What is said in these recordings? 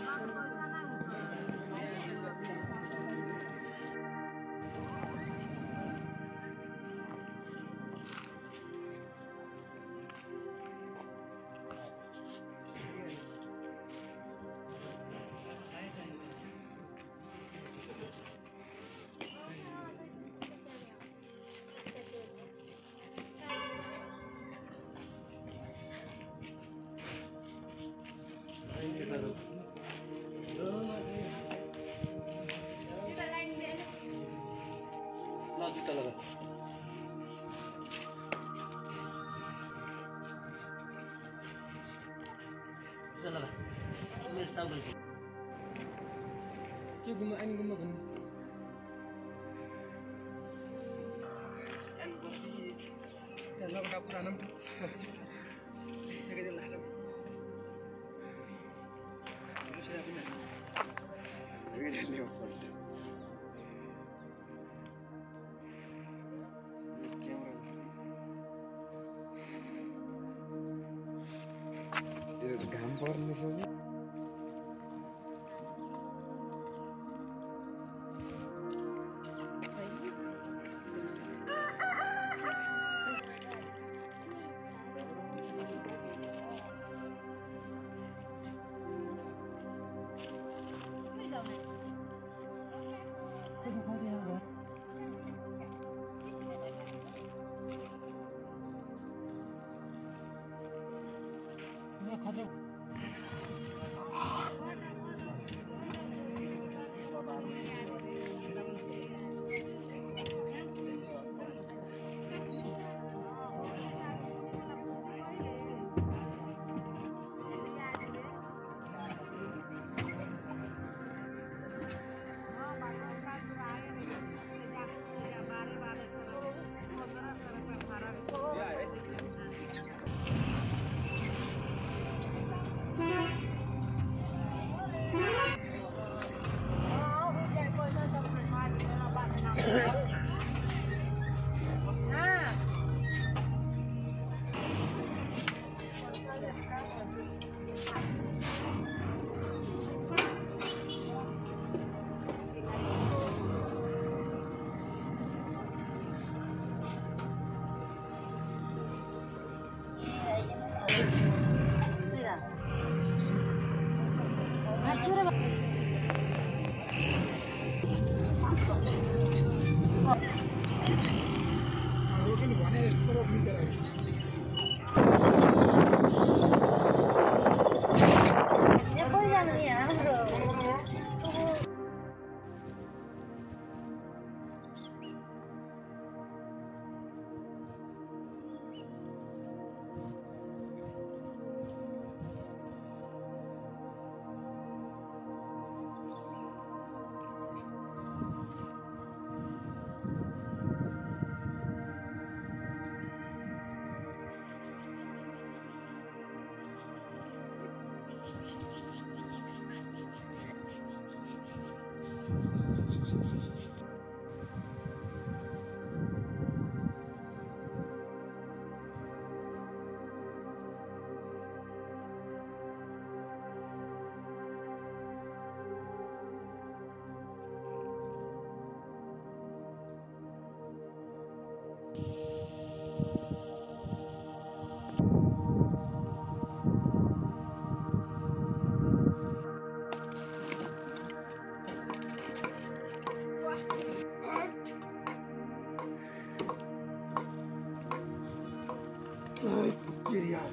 ल टाउको छ के घुम्नु अनि घुम्नु भन्नु लग्दा पुरानो एकैदिन लाएर घाम पर्ने छ Okay. त्यहाँ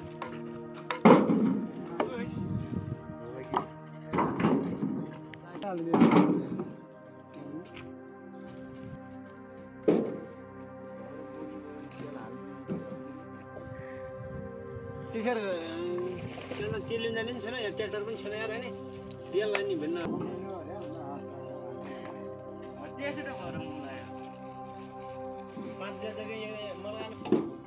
तेल लिन जाने पनि छैन यहाँ ट्र्याक्टर पनि छैन यार होइन तेललाई नि भिन्न त्यसै त भएर मलाई पाँच हजार यहाँ मलाई